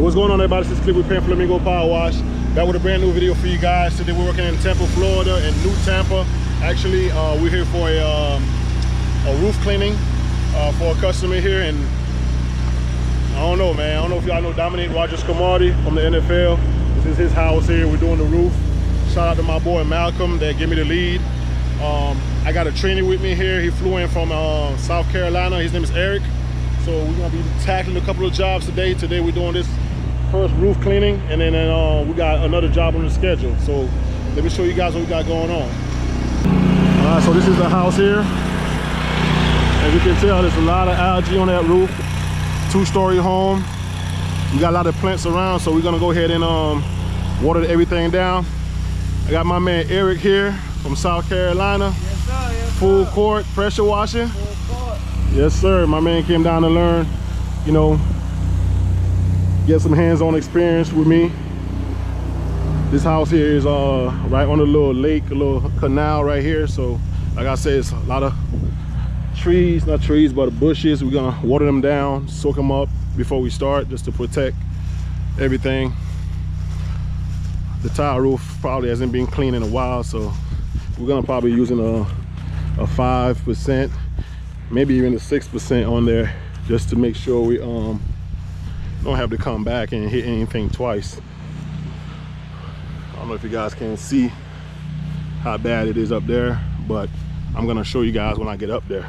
What's going on everybody? This is Clip with Pink Flamingo Power Wash. Back with a brand new video for you guys. Today we're working in Tampa, Florida, in New Tampa. Actually, uh, we're here for a, um, a roof cleaning uh, for a customer here. And I don't know, man. I don't know if y'all know Dominique Rodgers-Cromartie from the NFL. This is his house here. We're doing the roof. Shout out to my boy Malcolm that gave me the lead. Um, I got a trainer with me here. He flew in from uh, South Carolina. His name is Eric. So we're gonna be tackling a couple of jobs today. Today we're doing this first roof cleaning and then uh, we got another job on the schedule. So let me show you guys what we got going on. All right so this is the house here. As you can tell there's a lot of algae on that roof. Two-story home. We got a lot of plants around so we're gonna go ahead and um, water everything down. I got my man eric here from south carolina. Yes, sir, yes, full sir. court pressure washing Full court. yes sir. My man came down to learn you know get some hands-on experience with me. This house here is uh right on a little lake a little canal right here. So like i said it's a lot of trees not trees but bushes. We're gonna water them down soak them up before we start just to protect everything. The tile roof probably hasn't been cleaned in a while so we're gonna probably using a a five percent maybe even a six percent on there just to make sure we um don't have to come back and hit anything twice. I don't know if you guys can see how bad it is up there but I'm gonna show you guys when I get up there.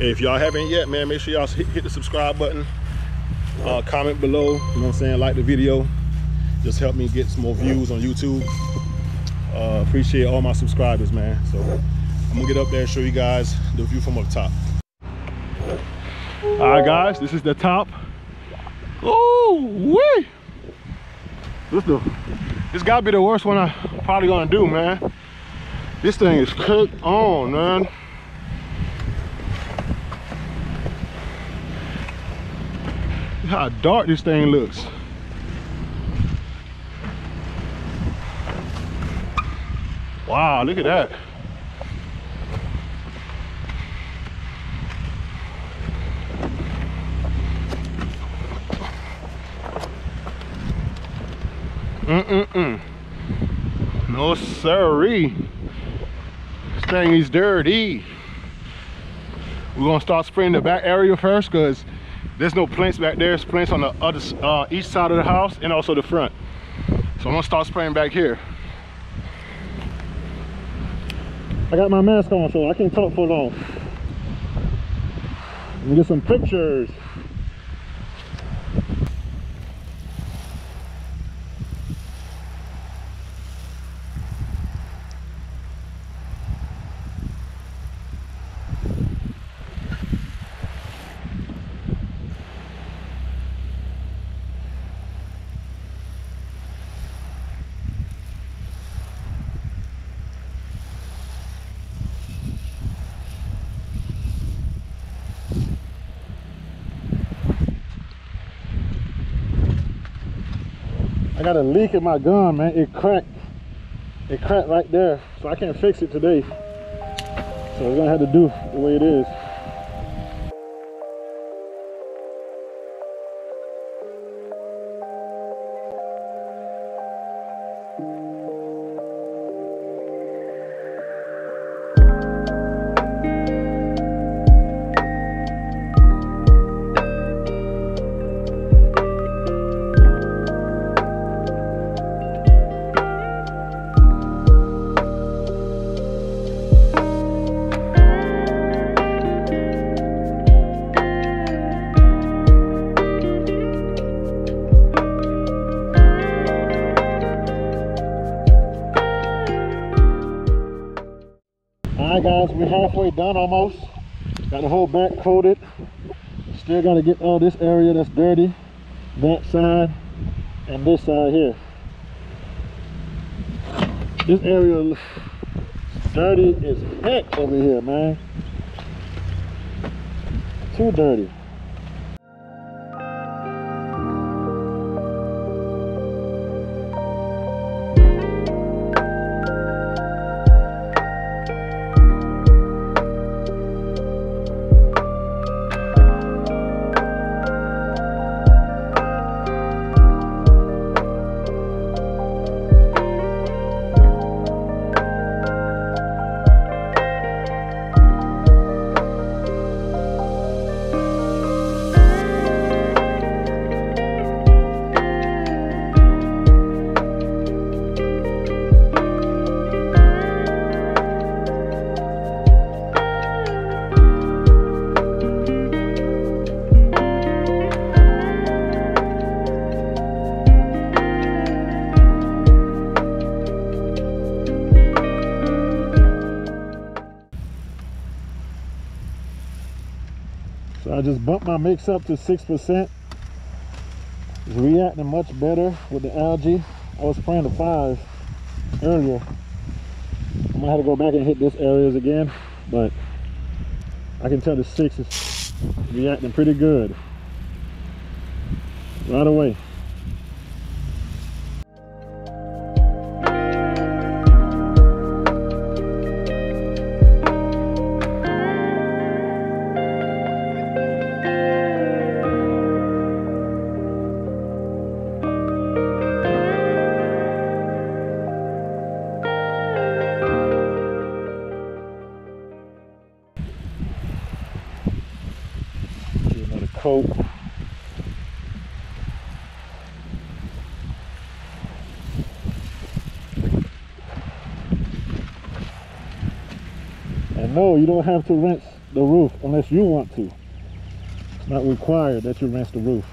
If y'all haven't yet man make sure y'all hit, hit the subscribe button. Uh, comment below you know what I'm saying? Like the video. Just help me get some more views on YouTube. Uh, appreciate all my subscribers man. So I'm gonna get up there and show you guys the view from up top all right guys. This is the top. Oh wee. This the this gotta be the worst one i probably gonna do man. This thing is cooked on man. How dark this thing looks. Wow look at that Mm-mm-mm. No siree. This thing is dirty. We're gonna start spraying the back area first because there's no plants back there. There's plants on the other uh, east side of the house and also the front. So I'm gonna start spraying back here. I got my mask on so I can't talk for long. Let me get some pictures. I got a leak in my gun, man. It cracked. It cracked right there. So I can't fix it today. So we're gonna have to do the way it is. Halfway done almost. Got the whole back coated. Still got to get all this area that's dirty, that side, and this side here. This area dirty as heck over here, man. Too dirty. Bumped my mix up to 6%. It's reacting much better with the algae. I was spraying the five earlier. I'm gonna have to go back and hit this areas again, but I can tell the six is reacting pretty good. Right away. You don't have to rinse the roof unless you want to. It's not required that you rinse the roof.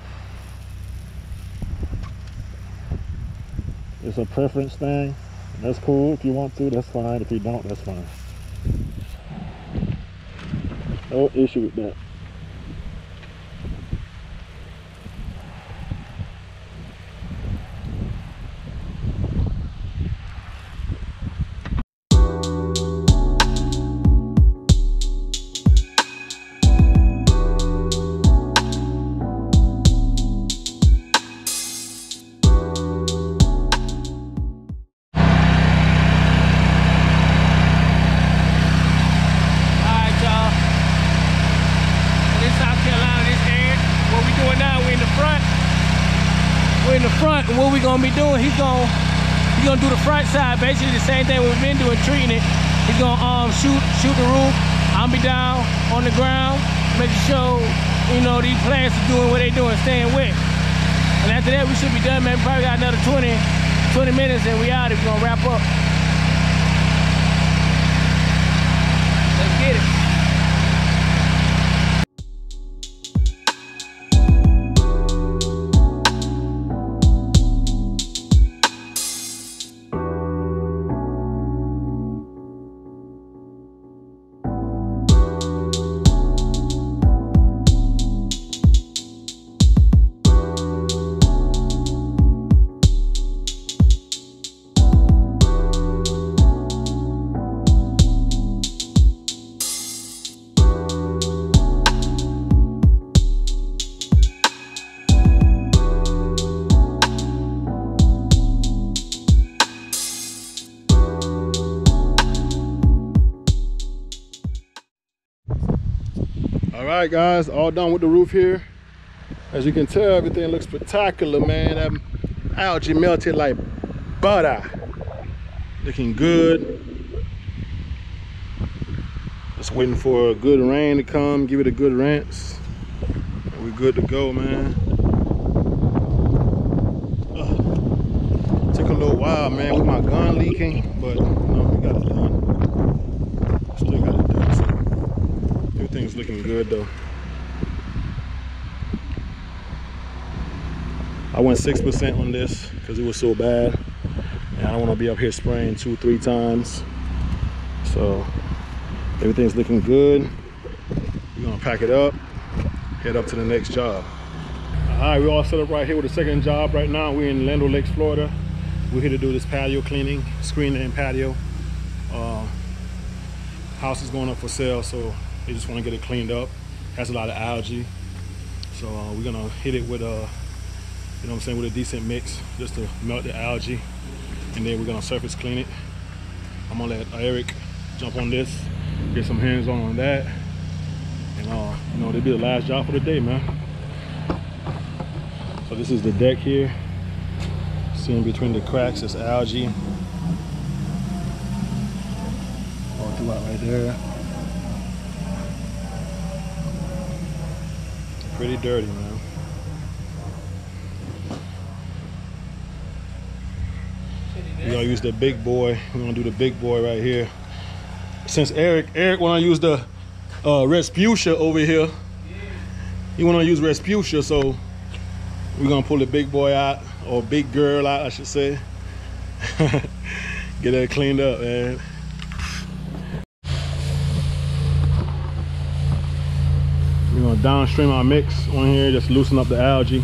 It's a preference thing. That's cool. If you want to, that's fine. If you don't, that's fine. No issue with that. Gonna be doing, he's gonna he's gonna do the front side, basically the same thing we've been doing, treating it. He's gonna um shoot shoot the roof. I'll be down on the ground, making sure, you know, these plants are doing what they're doing, staying wet. And after that, we should be done, man. We probably got another 20, 20 minutes and we out. We're gonna wrap up. Right, guys, all done with the roof here. As you can tell, everything looks spectacular, man. That algae melted like butter. Looking good. Just waiting for a good rain to come, give it a good rinse. We're good to go, man. Ugh. Took a little while, man, with my gun leaking, but you know, we got it done. Still got it done. Everything's looking good though. I went 6% on this because it was so bad. And I don't want to be up here spraying two, three times. So everything's looking good. We're gonna pack it up, head up to the next job. All right, we're all set up right here with the second job right now. We're in Land Lakes, Florida. We're here to do this patio cleaning, screening and patio. Uh, house is going up for sale, so they just want to get it cleaned up. Has a lot of algae, so uh, we're gonna hit it with a, you know what I'm saying, with a decent mix just to melt the algae, and then we're gonna surface clean it. I'm gonna let Eric jump on this, get some hands on on that, and uh, you know, this be the last job for the day, man. So this is the deck here. Seeing between the cracks, it's algae. All throughout right there. Pretty dirty, man. We're gonna use the big boy. We're gonna do the big boy right here. Since Eric, Eric wanna use the uh, Respucia over here. He wanna use Respucia, so we're gonna pull the big boy out, or big girl out, I should say. Get that cleaned up, man. Downstream our mix on here, just loosen up the algae.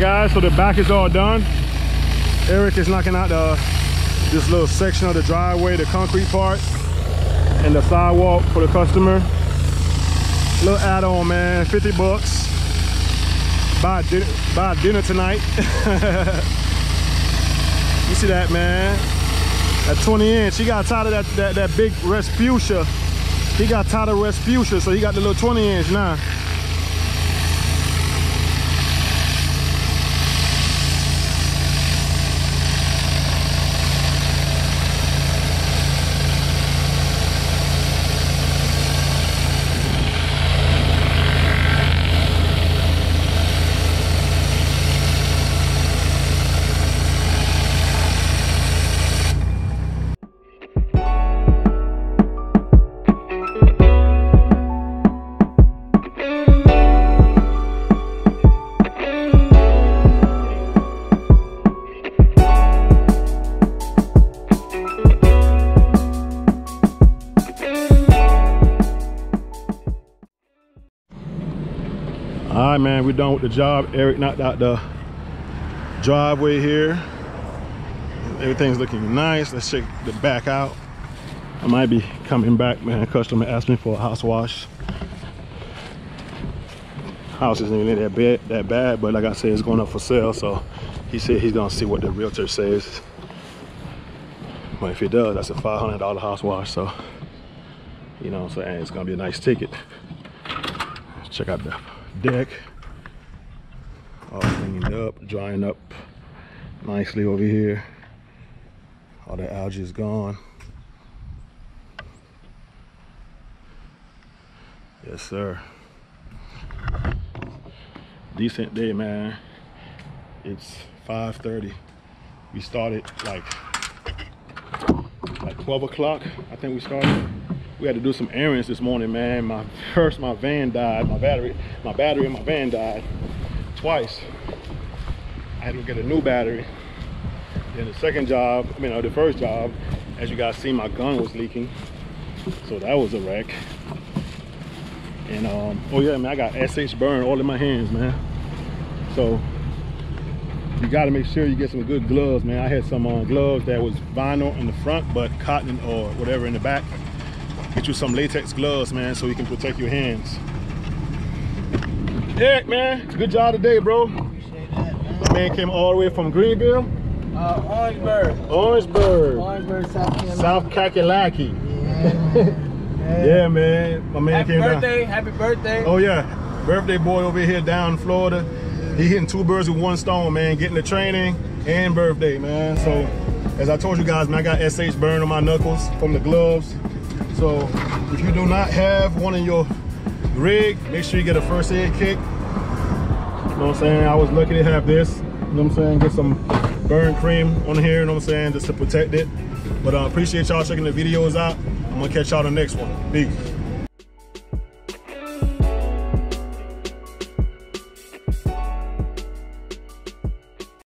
Guys, so the back is all done. Eric is knocking out the this little section of the driveway, the concrete part, and the sidewalk for the customer. Little add-on, man, 50 bucks. Buy dinner, buy dinner tonight. you see that, man? That 20 inch. He got tired of that, that, that big Respucia. He got tired of Respucia, so he got the little 20 inch now. Man. We're done with the job. Eric knocked out the driveway here. Everything's looking nice. Let's check the back out. I might be coming back man. A customer asked me for a house wash. House isn't even that bad that bad but like i said it's going up for sale so he said he's gonna see what the realtor says. But if he does that's a 500 dollars house wash so you know so it's gonna be a nice ticket. Let's check out the deck. All cleaned up drying up nicely over here. All the algae is gone. Yes sir. Decent day man. It's 5:30. we started like like 12 o'clock i think we started we had to do some errands this morning man. My first my van died. My battery my battery in my van died twice. I had to get a new battery. Then the second job i mean uh, the first job as you guys see my gun was leaking. So that was a wreck. And um oh yeah man i got sh burn all in my hands man. So you got to make sure you get some good gloves, man. I had some uh, gloves that was vinyl in the front, but cotton or whatever in the back. Get you some latex gloves, man, so you can protect your hands. Eric, man, good job today, bro. Appreciate that, man. My man came all the way from Greenville, Uh, Orangeburg. Orangeburg, Orangeburg, South Carolina. South Kakalaki. Yeah. Yeah, man. My man Happy came down. birthday. Happy birthday. Oh yeah, birthday boy over here down in Florida. He hitting two birds with one stone, man. Getting the training and birthday, man. So, as I told you guys, man, I got SH burn on my knuckles from the gloves. So, if you do not have one in your rig, make sure you get a first aid kit. You know what I'm saying? I was lucky to have this. You know what I'm saying? Get some burn cream on here, you know what I'm saying? Just to protect it. But I uh, appreciate y'all checking the videos out. I'm gonna catch y'all the next one. Peace.